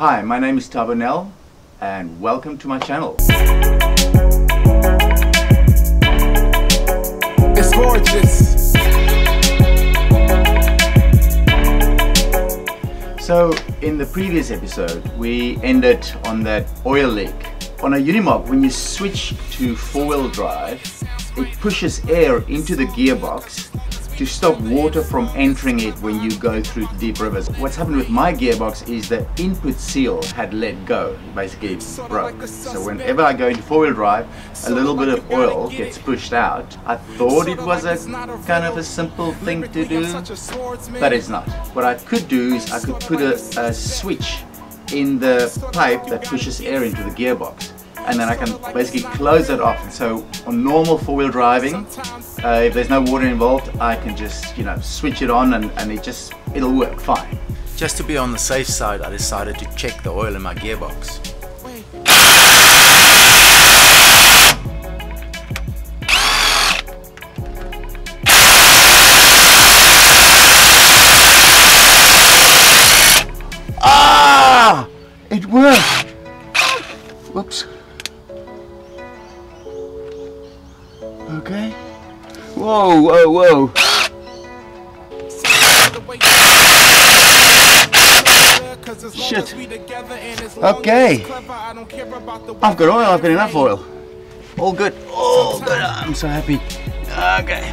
Hi, my name is Thabo Nel and welcome to my channel. It's gorgeous. So in the previous episode we ended on that oil leak. On a Unimog when you switch to four-wheel drive it pushes air into the gearbox to stop water from entering it when you go through deep rivers. What's happened with my gearbox is the input seal had let go, basically broke. So whenever I go into four-wheel drive, a little bit of oil gets pushed out. I thought it was a kind of a simple thing to do, but it's not. What I could do is I could put a, a switch in the pipe that pushes air into the gearbox and then I can basically close it off. So on normal four-wheel driving, uh, if there's no water involved, I can just, you know, switch it on and, and it just, it'll work fine. Just to be on the safe side, I decided to check the oil in my gearbox. Okay. Whoa, whoa, whoa. Shit. Okay. I've got oil, I've got enough oil. All good. All good. I'm so happy. Okay.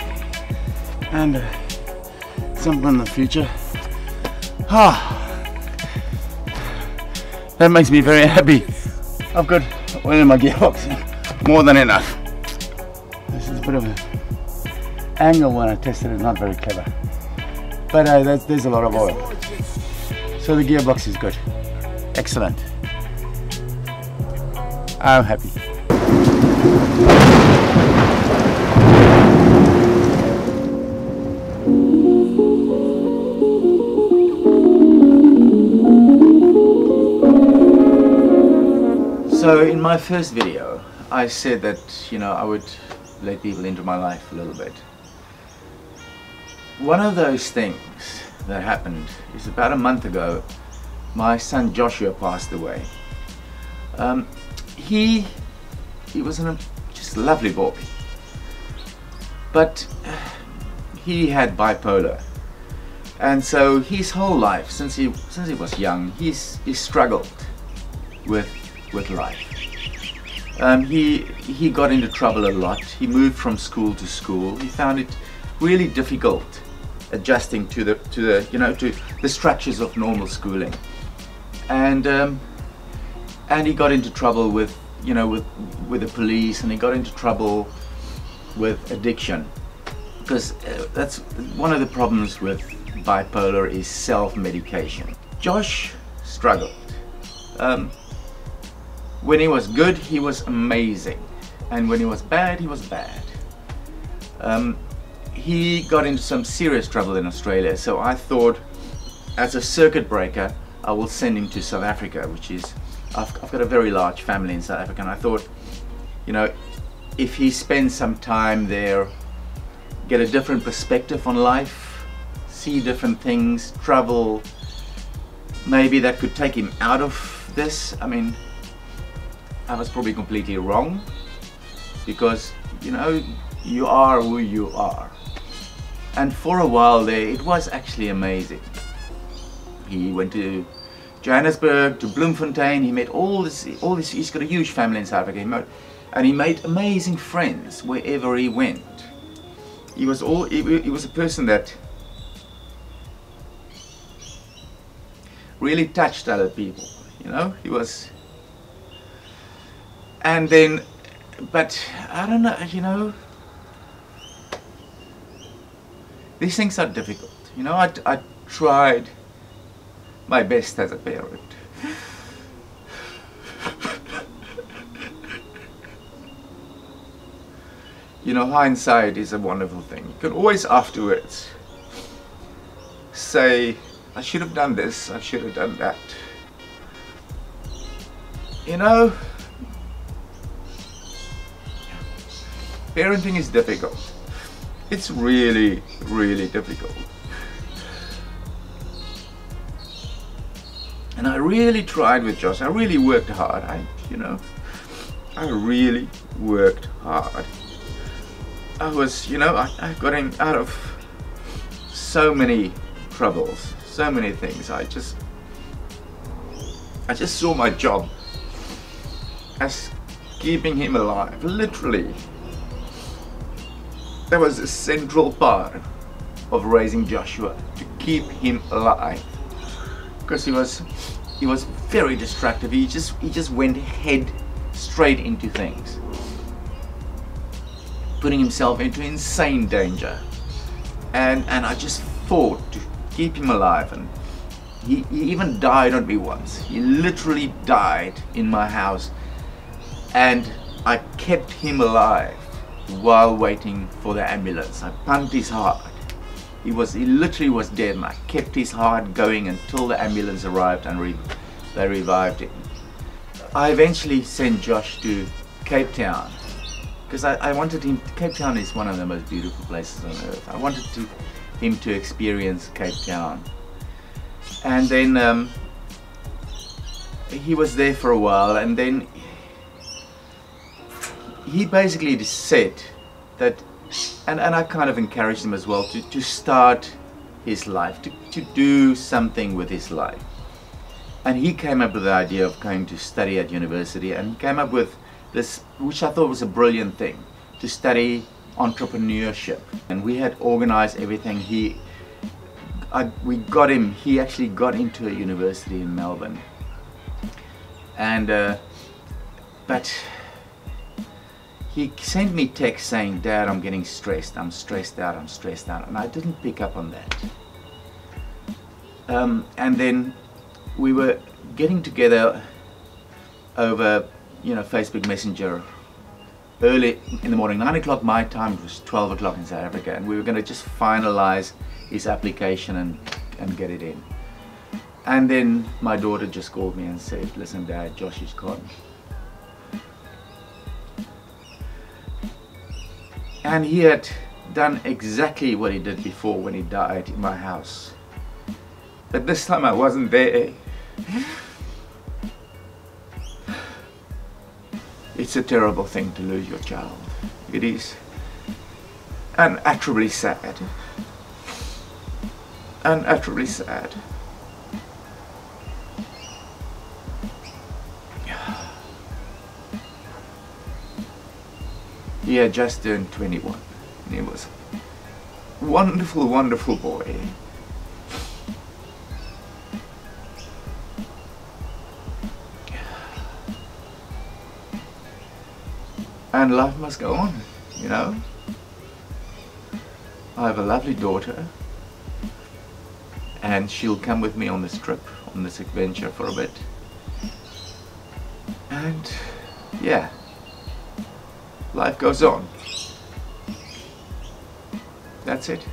And uh, something in the future. Ah. That makes me very happy. I've got oil in my gearbox. More than enough. Bit of an angle when I tested it, not very clever. But uh, there's, there's a lot of oil. So the gearbox is good. Excellent. I'm happy. So in my first video, I said that, you know, I would let people into my life a little bit. One of those things that happened is about a month ago, my son Joshua passed away. Um, he, he was an, just a lovely boy, but he had bipolar. And so his whole life, since he, since he was young, he's, he struggled with, with life. Um, he he got into trouble a lot. He moved from school to school. He found it really difficult adjusting to the to the you know to the structures of normal schooling, and um, and he got into trouble with you know with with the police, and he got into trouble with addiction because uh, that's one of the problems with bipolar is self-medication. Josh struggled. Um, when he was good, he was amazing. And when he was bad, he was bad. Um, he got into some serious trouble in Australia, so I thought, as a circuit breaker, I will send him to South Africa, which is, I've, I've got a very large family in South Africa, and I thought, you know, if he spends some time there, get a different perspective on life, see different things, travel, maybe that could take him out of this. I mean, I was probably completely wrong because you know you are who you are. And for a while there it was actually amazing. He went to Johannesburg to Bloemfontein. He met all this all this he's got a huge family in South Africa. And he made amazing friends wherever he went. He was all he, he was a person that really touched other people you know? He was and then but I don't know you know. These things are difficult you know. I, I tried my best as a parent. You know hindsight is a wonderful thing. You can always afterwards say I should have done this I should have done that. You know parenting is difficult. It's really, really difficult. And I really tried with Josh. I really worked hard. I, you know, I really worked hard. I was, you know, I, I got him out of so many troubles, so many things. I just, I just saw my job as keeping him alive, literally. That was a central part of raising Joshua, to keep him alive. Because he was, he was very destructive. He just, he just went head straight into things. Putting himself into insane danger. And, and I just fought to keep him alive and he, he even died on me once. He literally died in my house and I kept him alive while waiting for the ambulance. I pumped his heart. He was he literally was dead and I kept his heart going until the ambulance arrived and re they revived him. I eventually sent Josh to Cape Town because I, I wanted him Cape Town is one of the most beautiful places on earth. I wanted to him to experience Cape Town. And then um, he was there for a while and then he basically said that, and, and I kind of encouraged him as well to, to start his life, to, to do something with his life. And he came up with the idea of going to study at university and came up with this, which I thought was a brilliant thing, to study entrepreneurship. And we had organized everything. He, I, we got him, he actually got into a university in Melbourne. And, uh, but he sent me text saying, Dad, I'm getting stressed, I'm stressed out, I'm stressed out. And I didn't pick up on that. Um, and then we were getting together over, you know, Facebook Messenger early in the morning, 9 o'clock my time, it was 12 o'clock in South Africa, and we were going to just finalize his application and, and get it in. And then my daughter just called me and said, listen dad, Josh is gone. And he had done exactly what he did before when he died in my house. But this time I wasn't there. It's a terrible thing to lose your child. It is. Unutterably sad. Unutterably sad. He had just turned 21. And he was wonderful, wonderful boy. And life must go on, you know. I have a lovely daughter and she'll come with me on this trip, on this adventure for a bit. And yeah, life goes on. That's it.